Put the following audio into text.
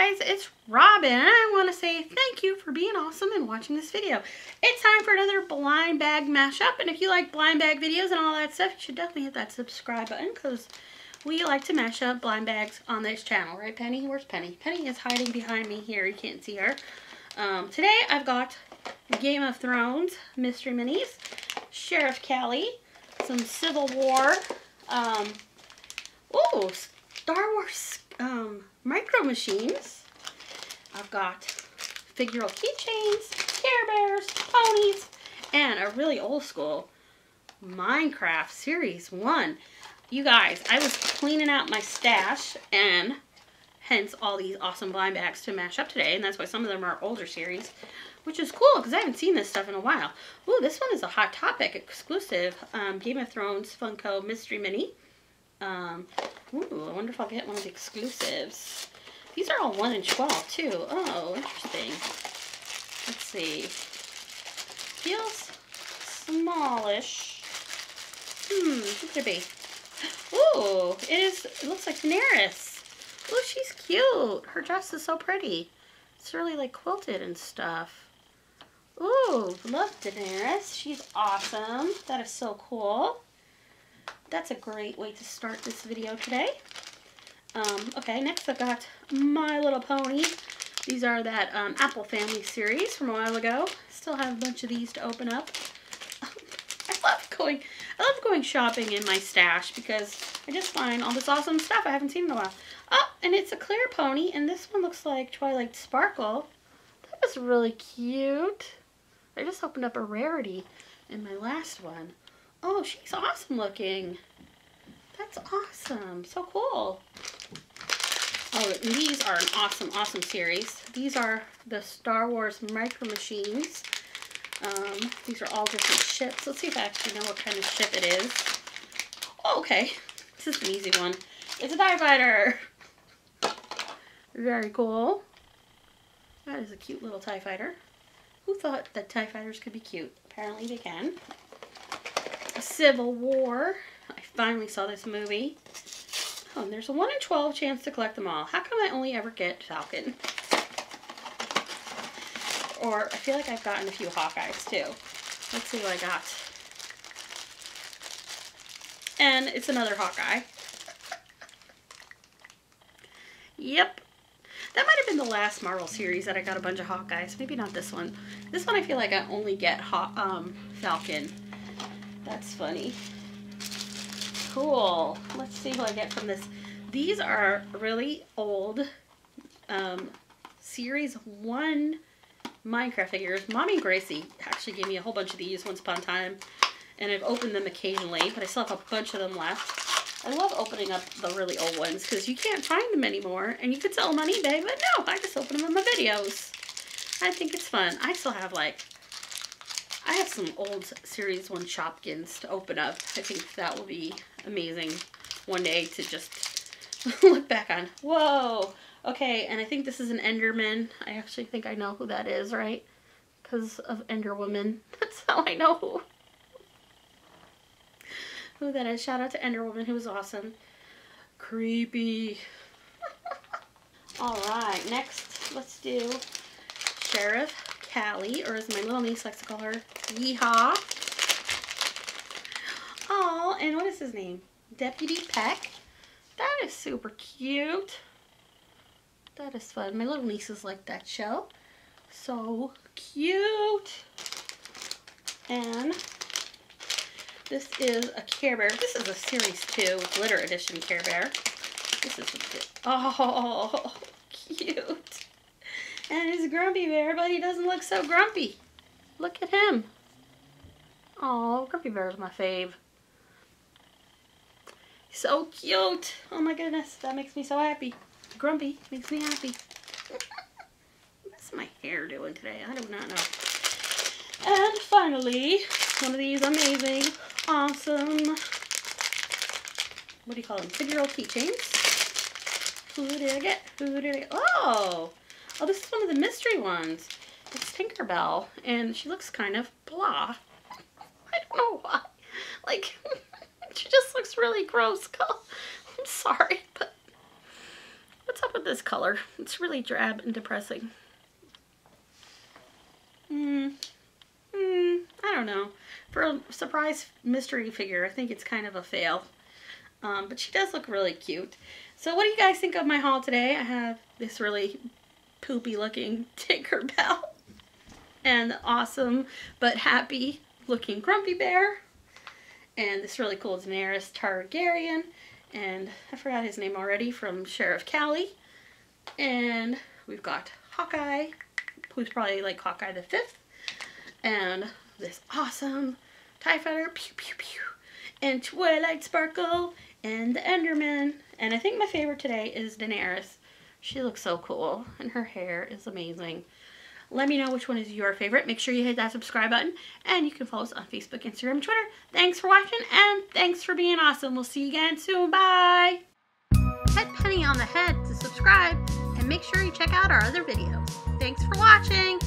guys, it's Robin, I want to say thank you for being awesome and watching this video. It's time for another blind bag mashup, and if you like blind bag videos and all that stuff, you should definitely hit that subscribe button, because we like to mash up blind bags on this channel, right Penny? Where's Penny? Penny is hiding behind me here, you can't see her. Um, today I've got Game of Thrones Mystery Minis, Sheriff Callie, some Civil War, um, oh, Star Wars um, micro machines. I've got figural keychains, Care Bears, ponies, and a really old school Minecraft Series 1. You guys, I was cleaning out my stash and hence all these awesome blind bags to mash up today. And that's why some of them are older series, which is cool because I haven't seen this stuff in a while. Ooh, this one is a Hot Topic exclusive um, Game of Thrones Funko Mystery Mini. Um, ooh, I wonder if I'll get one of the exclusives. These are all 1 and 12 too. Oh, interesting. Let's see. Feels smallish. Hmm, what could it be? Ooh, it is, it looks like Daenerys. Ooh, she's cute. Her dress is so pretty. It's really like quilted and stuff. Ooh, love Daenerys. She's awesome. That is so cool that's a great way to start this video today. Um, okay, next I've got My Little Pony. These are that um, Apple Family series from a while ago. Still have a bunch of these to open up. I love going, I love going shopping in my stash because I just find all this awesome stuff I haven't seen in a while. Oh, and it's a clear pony, and this one looks like Twilight Sparkle. That was really cute. I just opened up a rarity in my last one. Oh, she's awesome looking. That's awesome. So cool. Oh, these are an awesome, awesome series. These are the Star Wars Micro Machines. Um, these are all different ships. Let's see if I actually know what kind of ship it is. Oh, okay. This is an easy one. It's a TIE Fighter. Very cool. That is a cute little TIE Fighter. Who thought that TIE Fighters could be cute? Apparently they can. Civil War. I finally saw this movie. Oh, and there's a 1 in 12 chance to collect them all. How come I only ever get Falcon? Or I feel like I've gotten a few Hawkeyes too. Let's see what I got. And it's another Hawkeye. Yep. That might have been the last Marvel series that I got a bunch of Hawkeyes. Maybe not this one. This one I feel like I only get Haw um, Falcon. That's funny. Cool. Let's see what I get from this. These are really old um, Series 1 Minecraft figures. Mommy Gracie actually gave me a whole bunch of these once upon a time. And I've opened them occasionally, but I still have a bunch of them left. I love opening up the really old ones because you can't find them anymore. And you could sell them on eBay, but no, I just open them in my videos. I think it's fun. I still have like I have some old Series 1 Shopkins to open up. I think that will be amazing one day to just look back on. Whoa! Okay, and I think this is an Enderman. I actually think I know who that is, right? Because of Ender Woman. That's how I know who. Who that is. Shout out to Ender Woman, who was awesome. Creepy. Alright, next, let's do Sheriff Callie, or as my little niece likes to call her, Yeehaw. Oh, and what is his name? Deputy Peck. That is super cute. That is fun. My little nieces like that show. So cute. And this is a Care Bear. This is a Series 2 Glitter Edition Care Bear. This is, oh, cute. And he's a grumpy bear, but he doesn't look so grumpy. Look at him. Oh, Grumpy Bear is my fave. So cute. Oh my goodness, that makes me so happy. Grumpy makes me happy. What's my hair doing today? I do not know. And finally, one of these amazing, awesome, what do you call them? Figural keychains. Who did I get? Who did I get? Oh! Oh, this is one of the mystery ones. It's Tinkerbell, and she looks kind of blah. I don't know why. Like, she just looks really gross. I'm sorry, but What's up with this color? It's really drab and depressing. Hmm. Hmm. I don't know. For a surprise mystery figure, I think it's kind of a fail. Um, but she does look really cute. So what do you guys think of my haul today? I have this really poopy looking Tinkerbell. And the awesome but happy looking Grumpy Bear. And this really cool Daenerys Targaryen. And I forgot his name already from Sheriff Callie and we've got Hawkeye who's probably like Hawkeye the 5th and this awesome TIE Fighter pew pew pew. And Twilight Sparkle and the Enderman. And I think my favorite today is Daenerys she looks so cool and her hair is amazing let me know which one is your favorite. Make sure you hit that subscribe button. And you can follow us on Facebook, Instagram, Twitter. Thanks for watching, and thanks for being awesome. We'll see you again soon. Bye! Hit Penny on the head to subscribe, and make sure you check out our other videos. Thanks for watching!